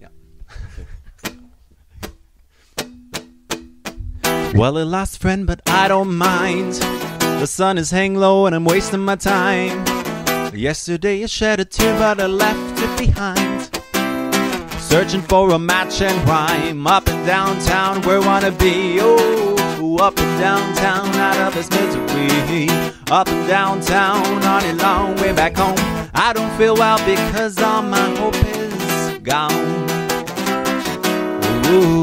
Yeah. yeah. well, a lost friend, but I don't mind. The sun is hang low and I'm wasting my time. Yesterday I shed a tear, but I left it behind. Searching for a match and rhyme up and downtown where wanna be. Oh up and downtown, out of this misery. Up and downtown, on a long way back home. I don't feel well because all my hope is gone. Ooh.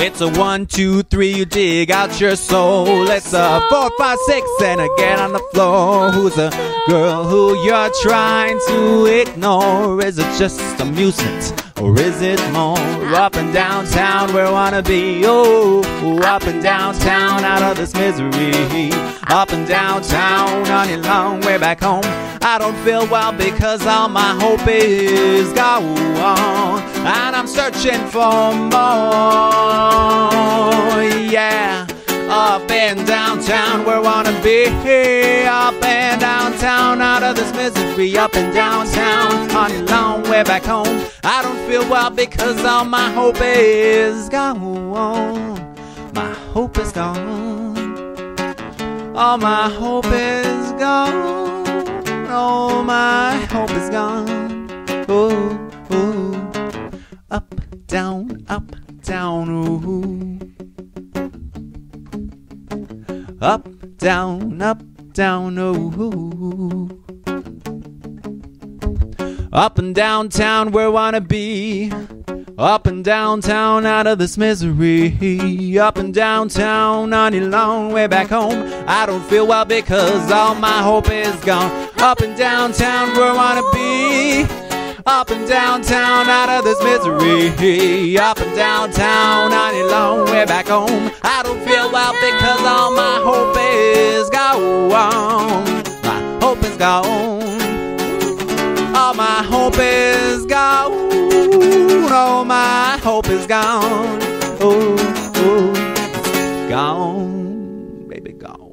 It's a one, two, three, you dig out your soul. It's a four, five, six, and again on the floor. Who's a girl who you're trying to ignore? Is it just amusement? Or is it more up and downtown where wanna be? Oh, up and downtown out of this misery. Up and downtown on your long way back home. I don't feel well because all my hope is gone. And I'm searching for more. And downtown where I wanna be. Up and downtown out of this misery. Up and downtown on your long way back home. I don't feel well because all my hope is gone. My hope is gone. All my hope is gone. All my hope is gone. Ooh, ooh. Up, down, up, down, ooh. Up, down, up, down, oh. Up and downtown where wanna be. Up and downtown out of this misery. Up and downtown on your long way back home. I don't feel well because all my hope is gone. Up and downtown where wanna be. Up and downtown, out of this misery. Up and downtown, on a long way back home. I don't feel well because all my hope is gone. My hope is gone. All my hope is gone. All my hope is gone. Oh, oh, gone, baby, gone.